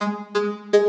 Música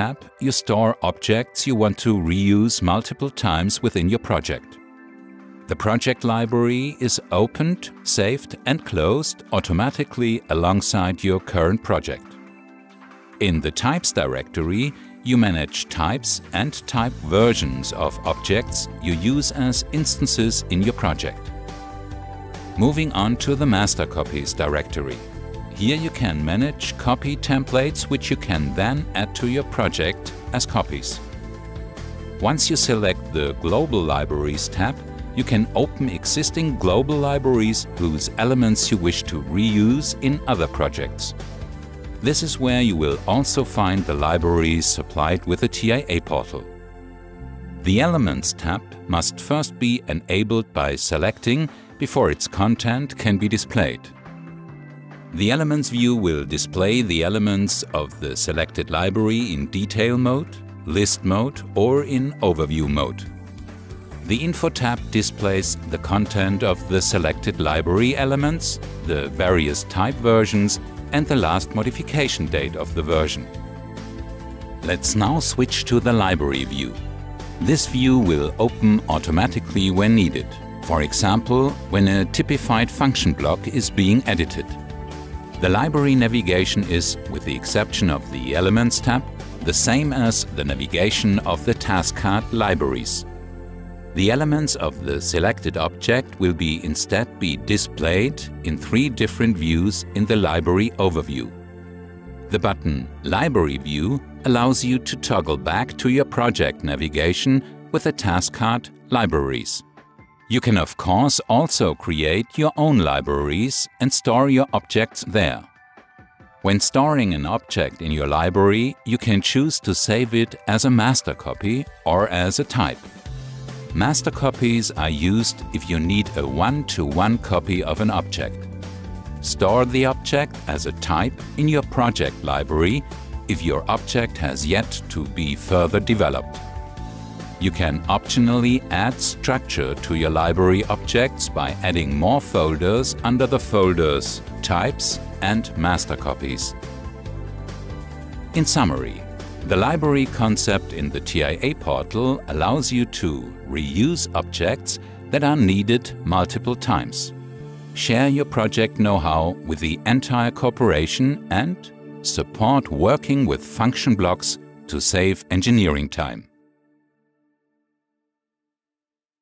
tab, you store objects you want to reuse multiple times within your project. The project library is opened, saved and closed automatically alongside your current project. In the Types directory, you manage types and type versions of objects you use as instances in your project. Moving on to the Master Copies directory. Here you can manage copy templates which you can then add to your project as copies. Once you select the Global Libraries tab, you can open existing global libraries whose elements you wish to reuse in other projects. This is where you will also find the libraries supplied with the TIA portal. The Elements tab must first be enabled by selecting before its content can be displayed. The Elements view will display the elements of the selected library in Detail mode, List mode or in Overview mode. The Info tab displays the content of the selected library elements, the various type versions and the last modification date of the version. Let's now switch to the Library view. This view will open automatically when needed, for example, when a typified function block is being edited. The library navigation is, with the exception of the Elements tab, the same as the navigation of the task card libraries. The elements of the selected object will be instead be displayed in three different views in the library overview. The button Library View allows you to toggle back to your project navigation with the task card Libraries. You can of course also create your own libraries and store your objects there. When storing an object in your library, you can choose to save it as a master copy or as a type. Master copies are used if you need a one-to-one -one copy of an object. Store the object as a type in your project library if your object has yet to be further developed. You can optionally add structure to your library objects by adding more folders under the folders Types and Master Copies. In summary, the library concept in the TIA portal allows you to reuse objects that are needed multiple times, share your project know-how with the entire corporation and support working with function blocks to save engineering time.